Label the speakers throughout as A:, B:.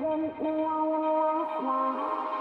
A: Let me on your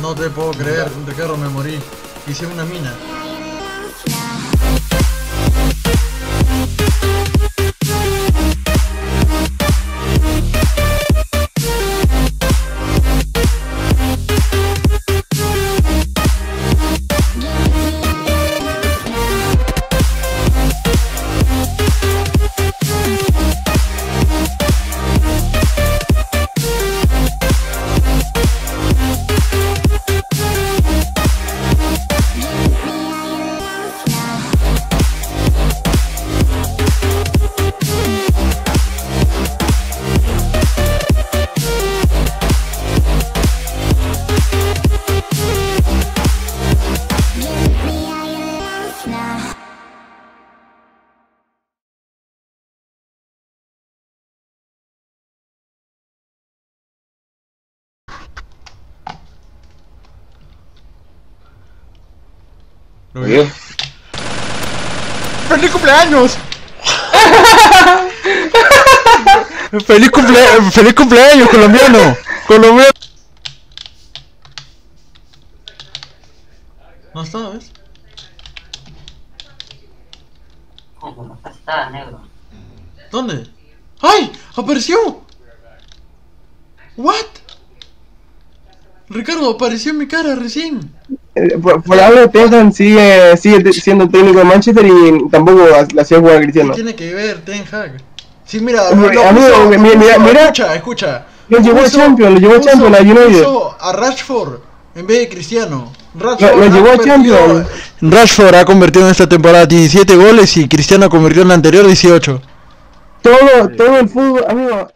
A: No te puedo creer, Ricardo, me morí. Hice una mina. Lo vi.
B: Oye,
A: ¡Feliz cumpleaños! ¡Feliz, cumplea- ¡Feliz cumpleaños, colombiano! ¡Colombiano! No está, ¿ves?
C: Como está negro.
A: ¿Dónde? ¡Ay! ¡Apareció! ¿What? Ricardo, apareció en mi cara recién.
B: Eh, por, por algo Tenhan sigue, sigue siendo técnico de Manchester y tampoco la hacía jugar a
A: ¿Qué
B: Cristiano.
A: tiene que ver Ten Hag? Sí, mira,
B: Amigo,
A: lo
B: amigo,
A: puso-
B: mira, mira,
A: puso-
B: mira.
A: Escucha, escucha.
B: Lo llevó a Champions, lo llevó a Champions, a United.
A: puso a Rashford en vez de Cristiano.
B: Lo- lo
A: ha
B: llevó a
A: convertido-
B: Champions.
A: Rashford ha convertido en esta temporada 17 goles y Cristiano convirtió en la anterior 18.
B: Todo, todo el fútbol, amigo.